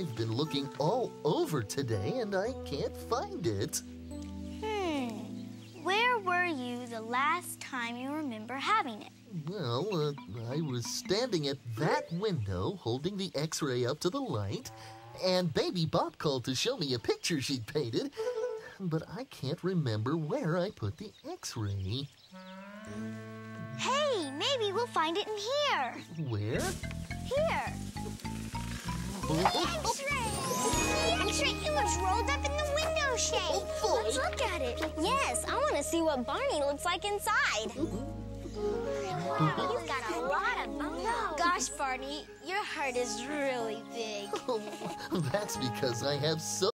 I've been looking all over today and I can't find it. Hmm. Where were you the last time you remember having it? Well, uh, I was standing at that window holding the x ray up to the light, and Baby Bop called to show me a picture she'd painted, but I can't remember where I put the x ray. Hey, maybe we'll find it in here. Where? Here. X-ray! The X-ray, it was rolled up in the window shade. Let's look at it. Yes, I want to see what Barney looks like inside. Wow, you've got a lot of bones. Gosh, Barney, your heart is really big. That's because I have so